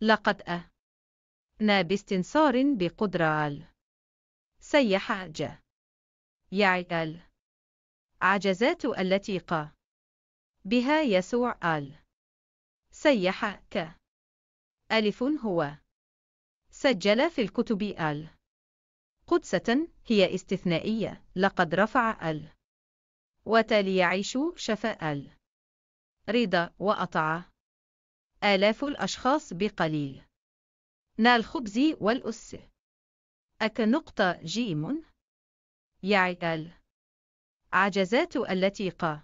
لقد أ. نا باستنصار بقدرة ال. سيح ج. يعقل عجزات التي قا بها يسوع ال. سيح ك. ألف هو. سجل في الكتب ال. قدسة هي استثنائية. لقد رفع ال. وتالي يعيش شفاء ال. رضا وأطع آلاف الأشخاص بقليل. نا الخبز والأس. أك نقطة جيم يعقل عجزات التي قا.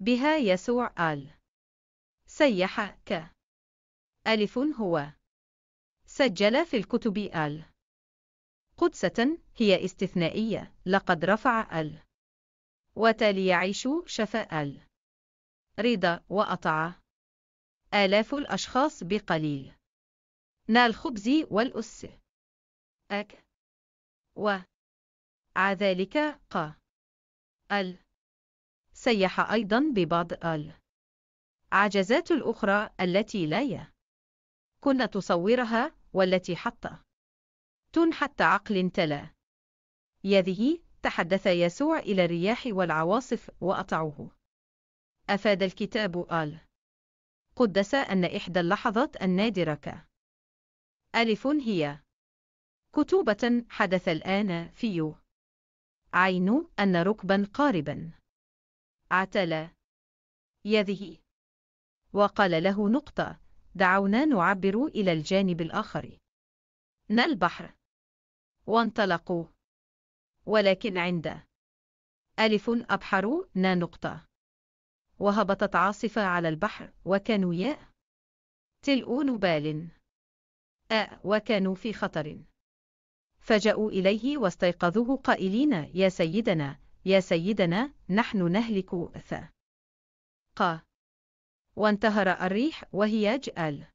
بها يسوع آل. سيح ك. ألف هو. سجل في الكتب آل. قدسة هي استثنائية. لقد رفع آل. وتالي يعيش شفاء آل. رضا وأطع آلاف الأشخاص بقليل. نا الخبز والأس. أك. و. ذلك ق. ال. سيح أيضا ببعض ال. عجزات الأخرى التي لا ي. كنا تصورها والتي حتى تن حتى عقل تلا. يذه تحدث يسوع إلى الرياح والعواصف وأطعوه. أفاد الكتاب قال قدس أن إحدى اللحظات النادرة. ك ألف هي. كتوبة حدث الآن في عين أن ركبا قاربا. عتل يذه وقال له نقطة. دعونا نعبر إلى الجانب الآخر. نا البحر. وانطلقوا. ولكن عند. ألف أبحروا نا نقطة. وهبطت عاصفة على البحر وكانوا ياء. تلؤون بال. أ وكانوا في خطر. فجاءوا إليه واستيقظوه قائلين يا سيدنا يا سيدنا نحن نهلك ث. ق. وانتهر الريح وهي جأل.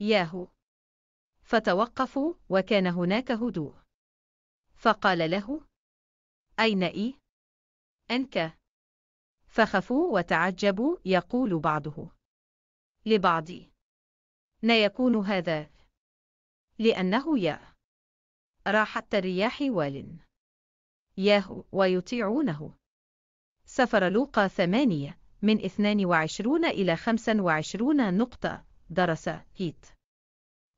ياهو فتوقفوا وكان هناك هدوء. فقال له أين إي؟ أنك فخفوا وتعجبوا يقول بعضه. لبعض. لا يكون هذا. لأنه يا. راحة الرياح وال ياه ويطيعونه. سفر لوقا ثمانية من 22 إلى 25 نقطة درس هيت.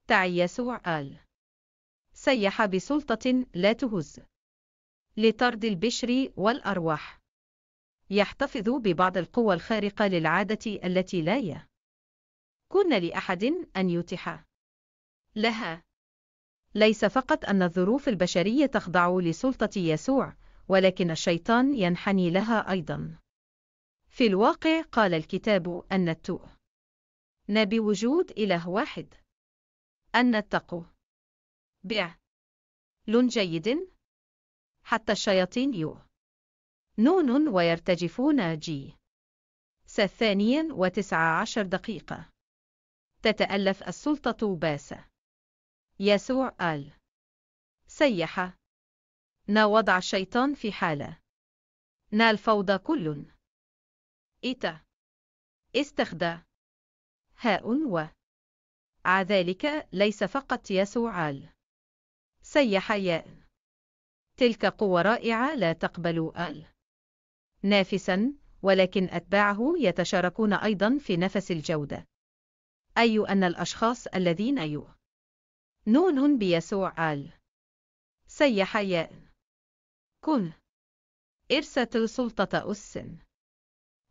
تعي يسوع قال سيح بسلطة لا تهز. لطرد البشر والأرواح. يحتفظ ببعض القوى الخارقة للعادة التي لا ي. كن لأحد أن يتح لها. ليس فقط أن الظروف البشرية تخضع لسلطة يسوع ولكن الشيطان ينحني لها أيضا. في الواقع قال الكتاب أن التوء نبي وجود إله واحد. أن التقو بع. لون جيد. حتى الشياطين يو نون ويرتجفون جي ثانيا وتسعة عشر دقيقة. تتألف السلطة باسة. يسوع قال. سيح. نا وضع الشيطان في حالة. نا الفوضى كل. إتا استخدى. هاء و. ع ذلك ليس فقط يسوع قال. سيح ياء. تلك قوة رائعة لا تقبل آل نافسا ولكن أتباعه يتشاركون أيضا في نفس الجودة. أي أن الأشخاص الذين يو نون بيسوع آل سيح ياء كن إرسة سلطة أس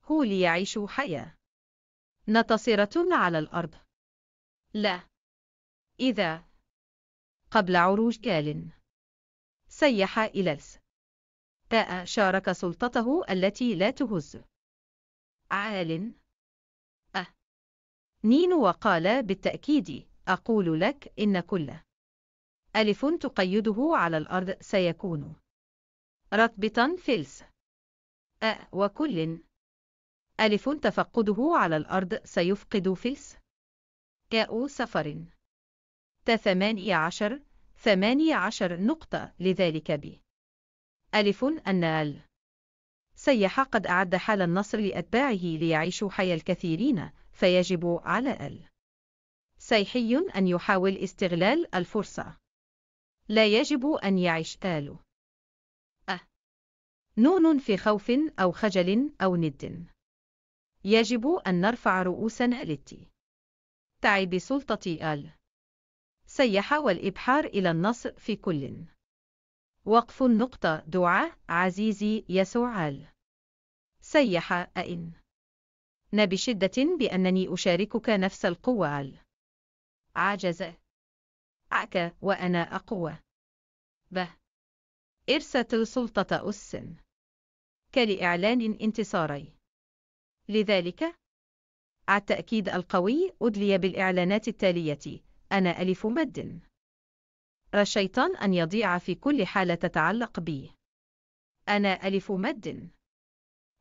هو ليعيشوا حياة. نتصرة على الأرض. لا. إذا قبل عروج كال سيح إلى الس تاء شارك سلطته التي لا تهز. عال. أه نين وقال بالتأكيد أقول لك إن كل ألف تقيده على الأرض سيكون. رتبة فلس. أ. وكل ألف تفقده على الأرض سيفقد فلس. كاء سفر. تثمانية عشر ثمانية عشر نقطة لذلك ب. ألف أن ال سيح قد أعد حال النصر لأتباعه ليعيشوا حيا الكثيرين فيجب على ال سيحي أن يحاول استغلال الفرصة. لا يجب أن يعيش آل. أ. نون في خوف أو خجل أو ند. يجب أن نرفع رؤوسنا للتي. تعي بسلطة آل. سيح والإبحار إلى النصر في كل. وقف النقطة. دعاء عزيزي يسوع سيح أئن. ن بشدة بأنني أشاركك نفس القوة عجز. عك وأنا أقوى. ب. إرسة سلطة أس كلإعلان انتصاري. لذلك التأكيد القوي أدلي بالإعلانات التالية. أنا ألف مد. الشيطان أن يضيع في كل حالة تتعلق بي. أنا ألف مد.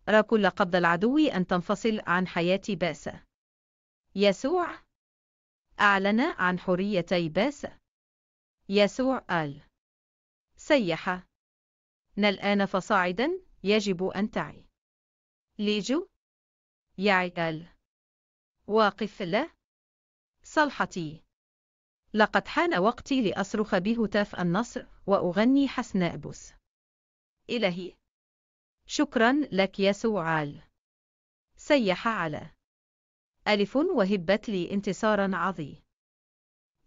را كل قبض العدو أن تنفصل عن حياتي باسة. يسوع. أعلن عن حريتي باسة. يسوع قال. سيح. الآن فصاعدا يجب أن تعي. ليجو. يعي قال. واقف له. صلحتي. لقد حان وقتي لأصرخ بهتاف النصر وأغني حسناء بوس إلهي. شكرا لك يسوع عال سيح على. ألف وهبت لي انتصارا عظيم.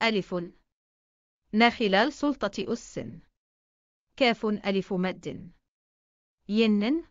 ألف. نا خلال سلطة أس. كاف ألف مد. ين.